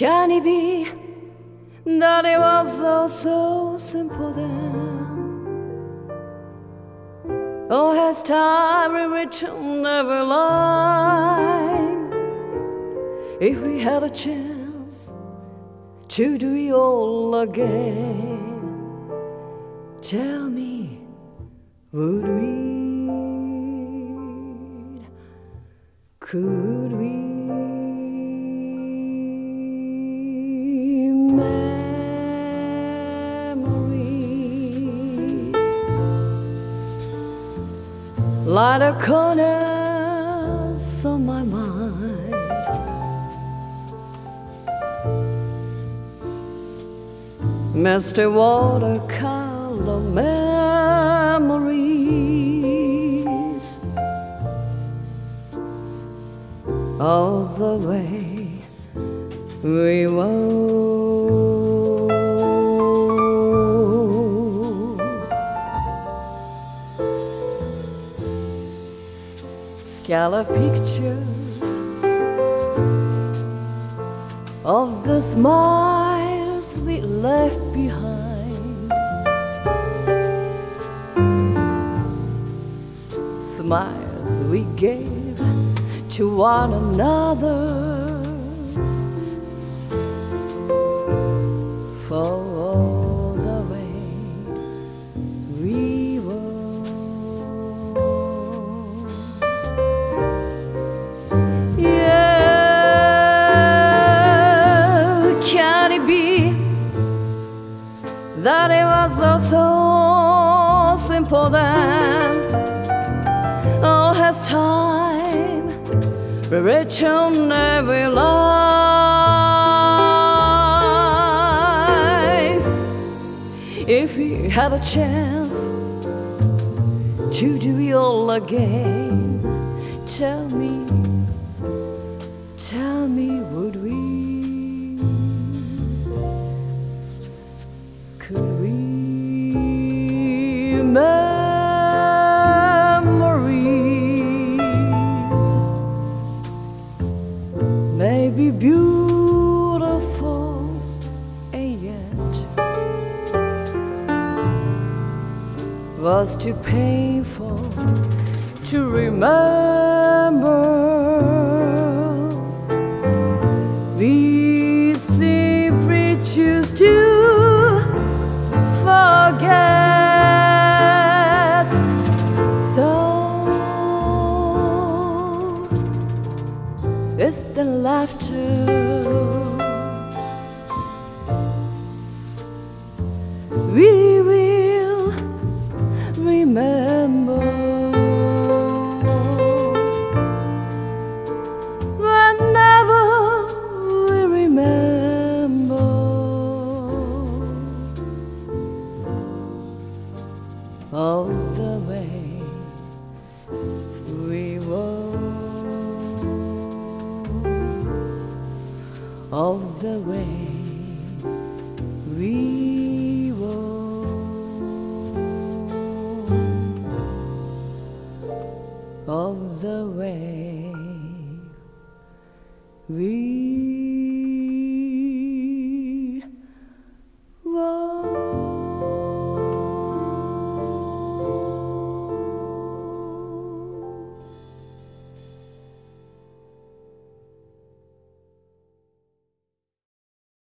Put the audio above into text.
Can it be that it was all so simple then? Or has time rewritten every line? If we had a chance to do it all again, tell me, would we? Could we? Lie the corners on my mind. Mr. Watercolor memories of the way we were. Scallop pictures of the smiles we left behind. Smiles we gave to one another rewritten every life? If we had a chance to do it all again, tell me, tell me, would we? Was too painful to remember. We simply choose to forget. So it's the laughter. We the way we were, all the way. We